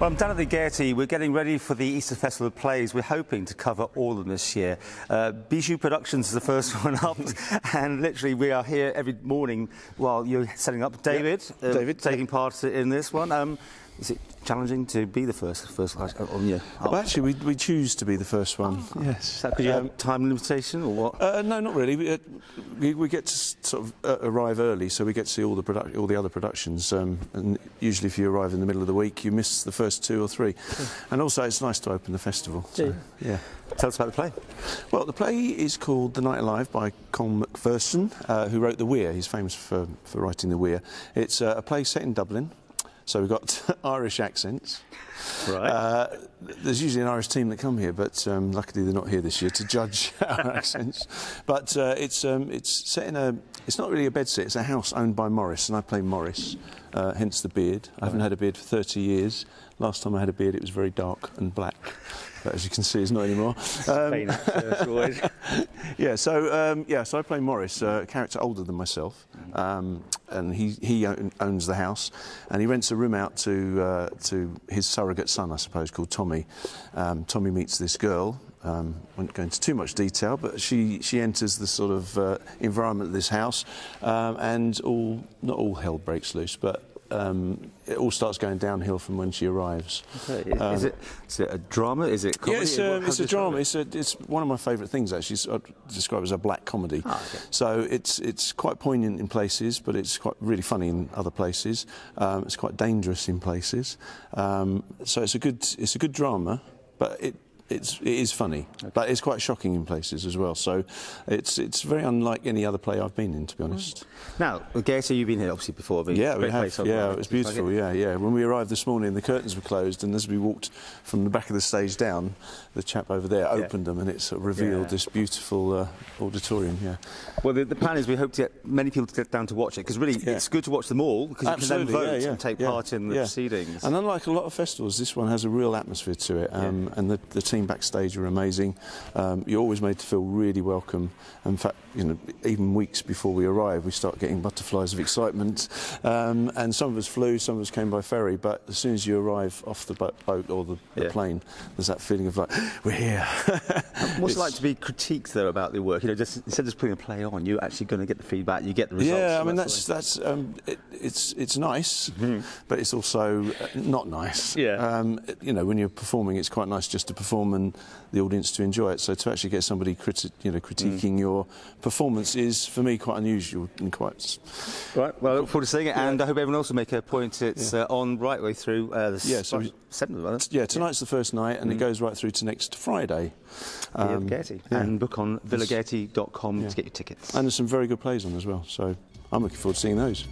Well, I'm down at the Gaiety. We're getting ready for the Easter Festival of Plays. We're hoping to cover all of them this year. Uh, Bejou Productions is the first one up, and literally we are here every morning while you're setting up. David, uh, David, taking part in this one. Um, is it challenging to be the first first class on your? Well, actually, we, we choose to be the first one. yes. Is that because you have time limitation or what? Uh, no, not really. We, uh, we, we get to sort of uh, arrive early, so we get to see all the produc- all the other productions. Um, and usually, if you arrive in the middle of the week, you miss the first two or three. and also, it's nice to open the festival. So, yeah. Tell us about the play. Well, the play is called The Night Alive by Conor McPherson, uh, who wrote The Weir. He's famous for, for writing The Weir. It's uh, a play set in Dublin, so we've got Irish accents. Right. Uh, there's usually an Irish team that come here, but um, luckily they're not here this year to judge our accents. But uh, it's um, it's set in a. It's not really a bed sit. It's a house owned by Maurice, and I play Maurice, uh, hence the beard. I haven't had a beard for 30 years. Last time I had a beard, it was very dark and black. But as you can see, it's not anymore. Um, yeah, so um, yeah, so I play Maurice, uh, a character older than myself, um, and he he own, owns the house, and he rents a room out to uh, to his surrogate son, I suppose, called Tommy. Um, Tommy meets this girl. Um, won't go into too much detail, but she she enters the sort of uh, environment of this house, um, and all not all hell breaks loose, but. Um, it all starts going downhill from when she arrives. Okay. Is, it, is it a drama? Is it comedy? Yeah, it's, a, it's a drama. It's, a, it's one of my favourite things, actually. It's, I'd describe it as a black comedy. Ah, okay. So it's, it's quite poignant in places, but it's quite really funny in other places. Um, it's quite dangerous in places. Um, so it's a good, it's a good drama, but it, it's, it is funny, but it's quite shocking in places as well. So it's, it's very unlike any other play I've been in, to be honest. it? Now, Gaiety, you've been here obviously before. but Yeah, we have. Yeah, the- it was like beautiful. Yeah, yeah. When we arrived this morning, the curtains were closed, and as we walked from the back of the stage down, the chap over there opened them, and it sort of revealed Yeah. this beautiful uh, auditorium. Yeah. Well, the, the plan is we hope to get many people to get down to watch it because really Yeah. it's good to watch them all because you can then vote yeah, yeah, and take yeah, part in the yeah. proceedings. And unlike a lot of festivals, this one has a real atmosphere to it, um, and the, the team backstage are amazing. Um, you're always made to feel really welcome. In fact, you know, even weeks before we arrive, we start getting butterflies of excitement. Um, and some of us flew, some of us came by ferry, but as soon as you arrive off the boat or the, the Yeah. plane, there's that feeling of like, we're here. What's It's- it like to be critiqued though about the work? You know, just instead of just putting a play on, you're actually going to get the feedback, you get the results. Yeah, I mean that's that's that's um, it, it's it's nice, but it's also uh, not nice. Yeah. Um, you know, when you're performing, it's quite nice just to perform and the audience to enjoy it. So to actually get somebody criti- you know critiquing your performance is for me quite unusual and quite. Right. Well, I look forward to seeing it, and I hope everyone else will make a point. It's uh, on right way through uh, the Yeah, so seventh. Well, Yeah, tonight's the first night, and it goes right through to next Friday. um, yeah. And book on villagaiety.com to get your tickets. And there's some very good plays on as well. So I'm looking forward to seeing those.